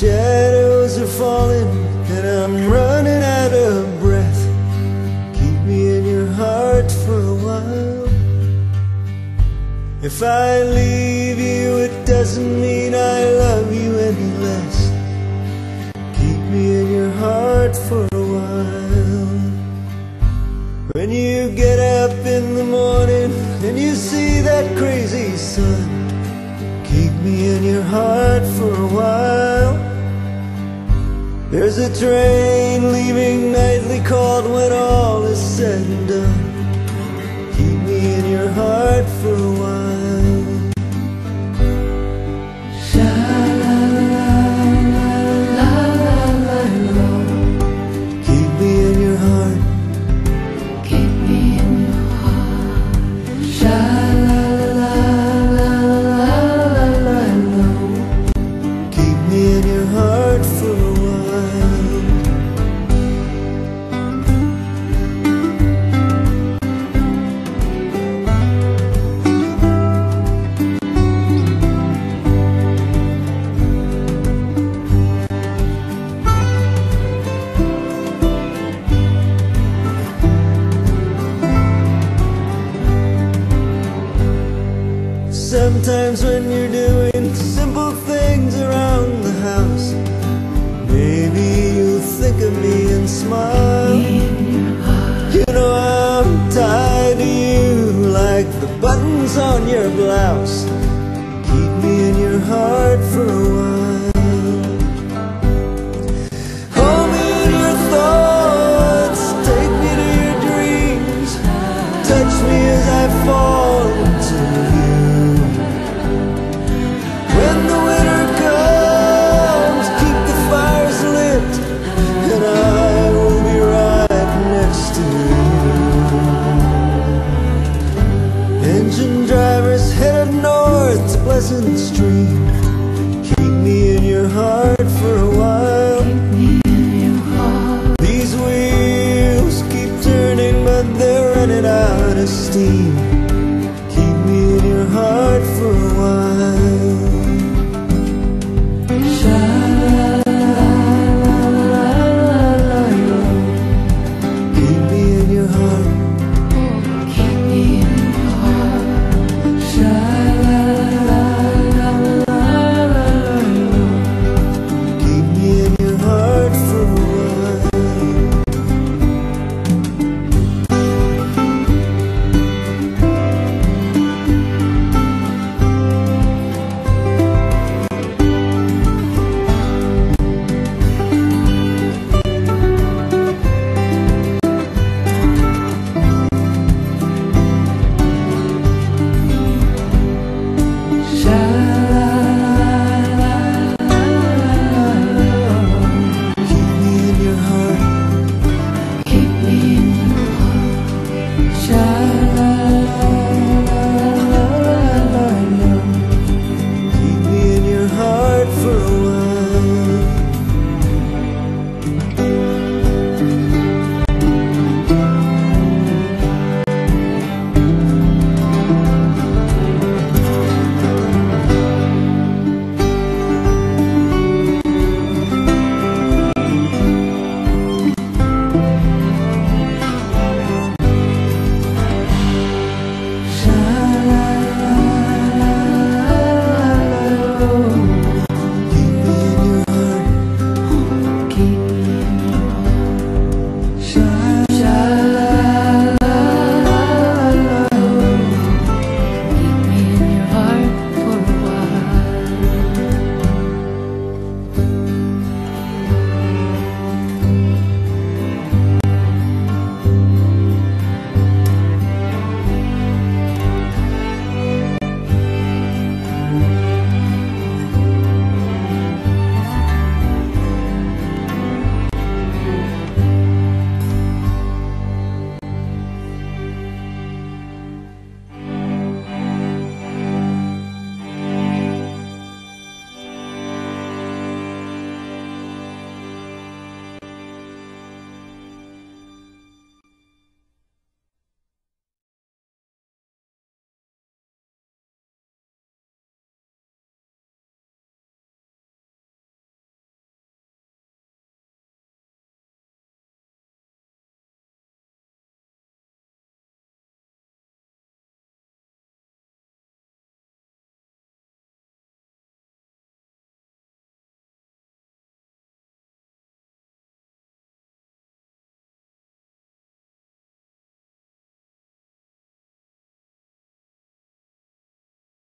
shadows are falling and I'm running out of breath. Keep me in your heart for a while. If I leave you, it doesn't mean I love you any less. Keep me in your heart for a while. When you get up in the morning and you see that crazy sun, keep me in your heart for a while. There's a train leaving nightly called when all is said and done. Keep me in your heart for a while. On your blouse. Keep me in your heart for a while. pleasant stream. Keep me in your heart for a while. These wheels keep turning, but they're running out of steam. Keep me in your heart